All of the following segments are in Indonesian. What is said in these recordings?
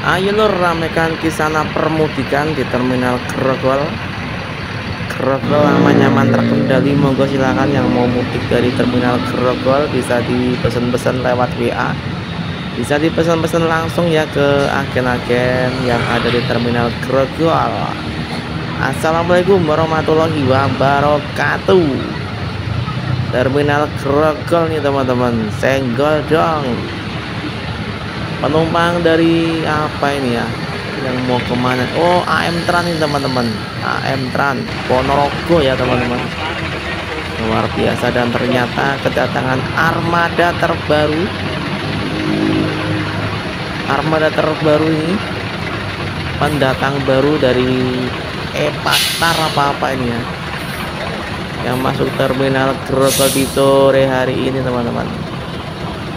Ayo lur ramekan kisana permudikan di terminal Grogol. Grogol aman nyaman terkendali. Monggo silakan yang mau mudik dari terminal Grogol bisa dipesan-pesan lewat WA bisa dipesan-pesan langsung ya ke agen-agen yang ada di terminal Grogol. Assalamualaikum warahmatullahi wabarakatuh. Terminal Grogol nih teman-teman. Senggol dong penumpang dari apa ini ya? Yang mau ke mana? Oh AM Tran ini teman-teman. AM Tran Ponorogo ya teman-teman. Luar biasa. Dan ternyata kedatangan armada terbaru. Armada terbaru ini pendatang baru dari Epastar apa-apa ini ya. Yang masuk terminal Grogol sore hari ini teman-teman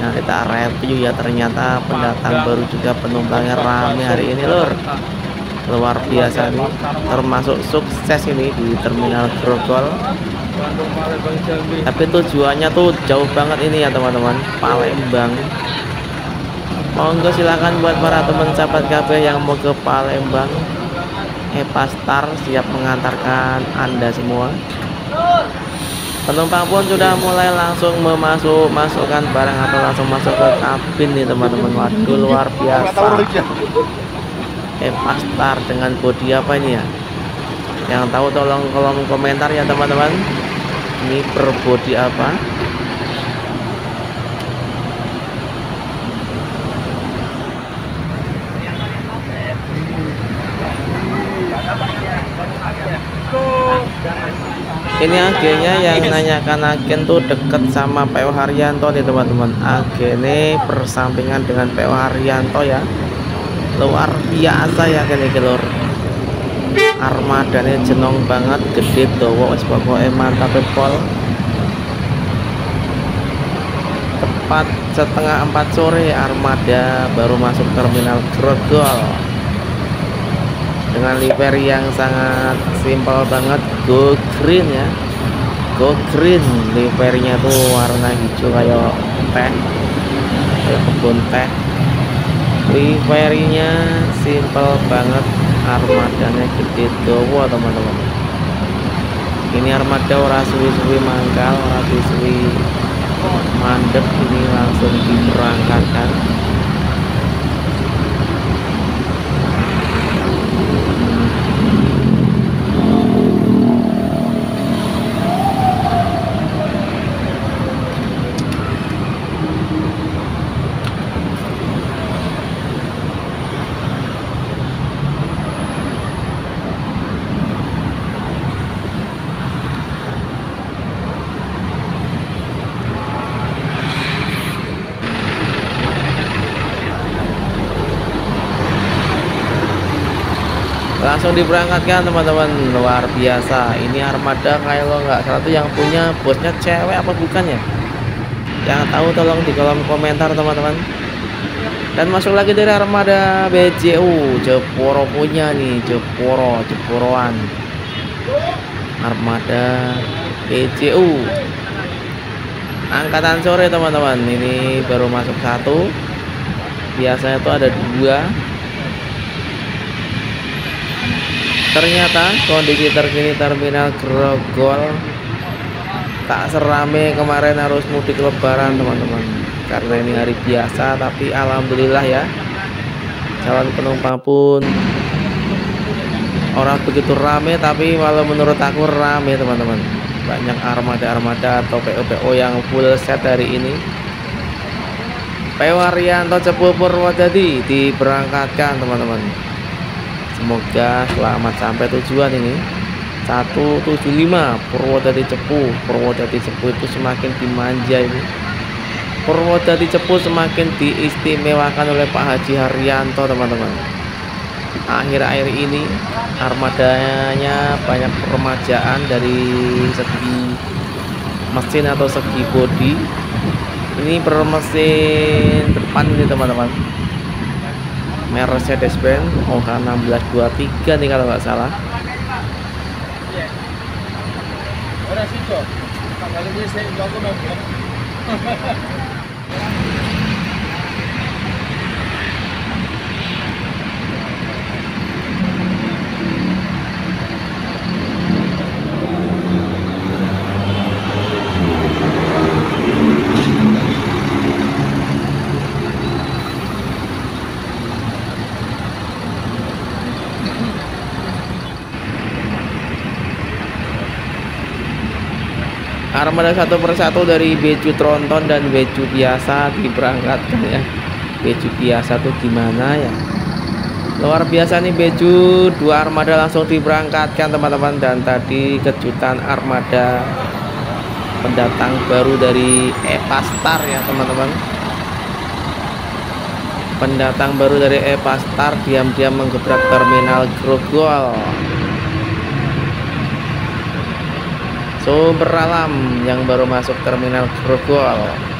Nah kita review ya ternyata pendatang baru juga penumpangnya rame hari ini lur. Luar biasa nih. Termasuk sukses ini di terminal Grogol. Tapi tujuannya tuh jauh banget ini ya teman-teman. Palembang. Monggo silahkan buat para teman sahabat KB yang mau ke Palembang. Epastar siap mengantarkan anda semua penumpang pun sudah mulai langsung memasuk masukkan barang atau langsung masuk ke kabin nih teman-teman. Waduh luar biasa. Evastar dengan bodi apa ini ya? Yang tahu tolong kolom komentar ya teman-teman. Ini per bodi apa ini agennya yang nanyakan agen tuh deket sama PO Haryanto nih teman-teman. Agennya persampingan dengan PO Haryanto ya. Luar biasa ya kini kelur armadanya jenong banget gede dowo es pokoknya mantap pol. Tepat setengah empat sore armada baru masuk terminal Grogol dengan livery yang sangat simpel banget go green ya. Go green liverynya tuh warna hijau kayak teh. Kayak kebun teh. Liverynya simpel banget armadanya gede dowo teman-teman. Ini armada ora suwi-suwi mangkal ora suwi mandek ini langsung diberangkatkan langsung diberangkatkan teman-teman. Luar biasa. Ini armada lo nggak salah tuh yang punya bosnya cewek apa bukan ya? Yang tahu tolong di kolom komentar teman-teman. Dan masuk lagi dari armada BJU Jeporo punya nih Jeporo Jeporoan. Armada BJU angkatan sore teman-teman. Ini baru masuk satu. Biasanya tuh ada dua ternyata kondisi terkini terminal Grogol tak serame kemarin harus mudik lebaran teman-teman. Karena ini hari biasa tapi alhamdulillah ya. Calon penumpang pun orang begitu rame tapi malah menurut aku rame teman-teman. Banyak armada-armada atau PO-PO yang full set hari ini. PO Arianto Cepu Purwodadi diberangkatkan teman-teman semoga selamat sampai tujuan ini. 175 Purwodadi Cepu. Purwodadi Cepu itu semakin dimanja ini Purwodadi Cepu semakin diistimewakan oleh Pak Haji Haryanto teman-teman. Akhir-akhir ini armadanya banyak permajaan dari segi mesin atau segi bodi. Ini bermesin depan ini teman-teman Mercedes-Benz OH 1623 nih kalau nggak salah armada satu persatu dari Beju Tronton dan Beju biasa diberangkatkan ya. Beju biasa tuh gimana ya? Luar biasa nih Beju dua armada langsung diberangkatkan teman-teman. Dan tadi kejutan armada pendatang baru dari Epastar ya teman-teman. Pendatang baru dari Epastar diam-diam menggebrak terminal Grogol sumber alam yang baru masuk terminal Grogol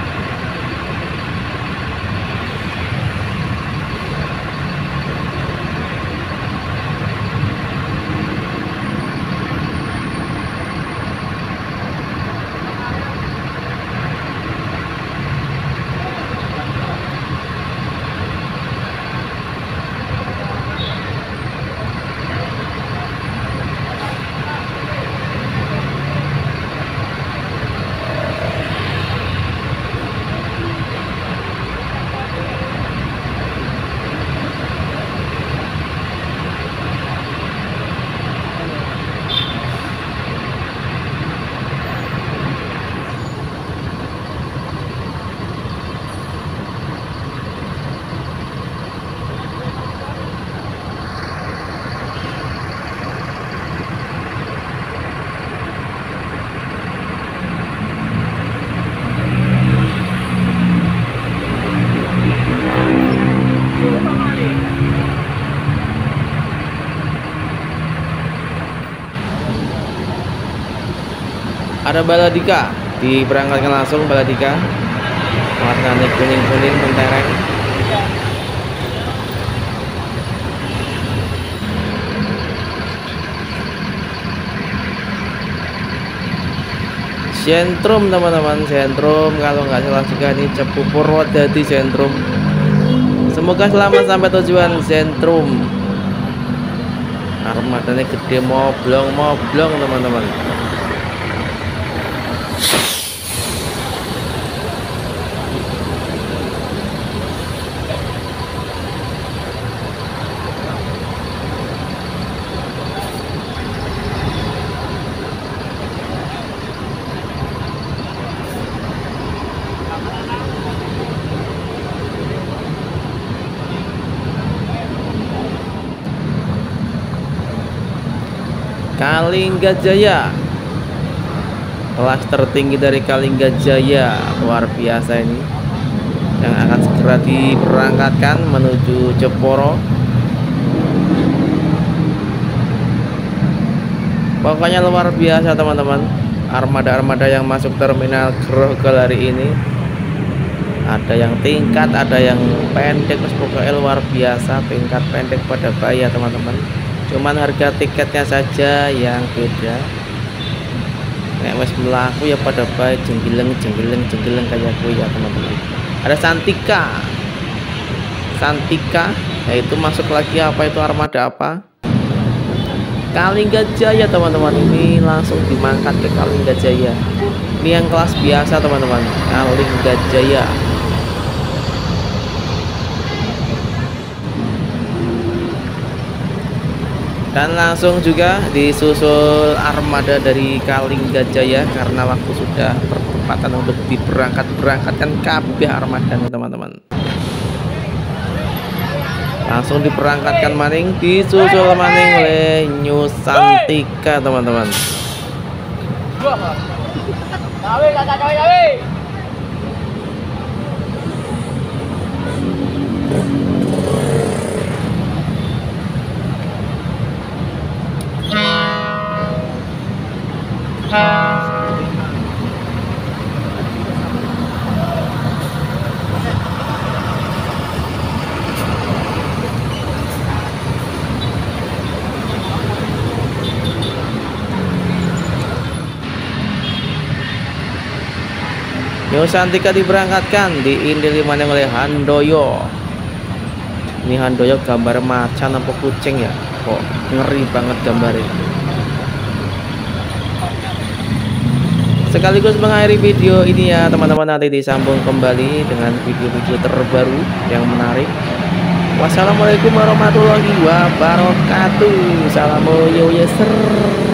ada baladika diberangkatkan langsung baladika warnanya kuning-kuning mentereng. Sentrum teman-teman sentrum. Kalau nggak salah juga ini Cepu Purwodadi sentrum. Semoga selamat sampai tujuan sentrum. Armadanya gede moblong moblong teman-teman Kalinggajaya. Kelas tertinggi dari Kalinggajaya. Luar biasa ini. Yang akan segera diberangkatkan menuju Jeporo. Pokoknya luar biasa teman-teman. Armada-armada yang masuk terminal Grogol hari ini. Ada yang tingkat ada yang pendek. Pokoknya luar biasa. Tingkat pendek pada bayi ya teman-teman cuman harga tiketnya saja yang beda. Nek wes melaku ya pada baik jenggileng jenggileng jenggileng kayak gue ya teman-teman. Ada Santika. Santika yaitu masuk lagi apa itu armada apa? Kalinggajaya teman-teman. Ini langsung dimangkat ke Kalinggajaya ini yang kelas biasa teman-teman. Kalinggajaya dan langsung juga disusul armada dari Kalinggajaya karena waktu sudah bertepatan untuk diberangkat berangkatkan KB armada teman-teman. Langsung diberangkatkan maning disusul maning oleh New Santika teman-teman Santika diberangkatkan di Indil mana oleh Handoyo. Ini Handoyo gambar macan apa kucing ya? Kok ngeri banget gambarnya sekaligus mengakhiri video ini ya teman-teman nanti disambung kembali dengan video-video terbaru yang menarik. Wassalamualaikum warahmatullahi wabarakatuh. Salam yo yeser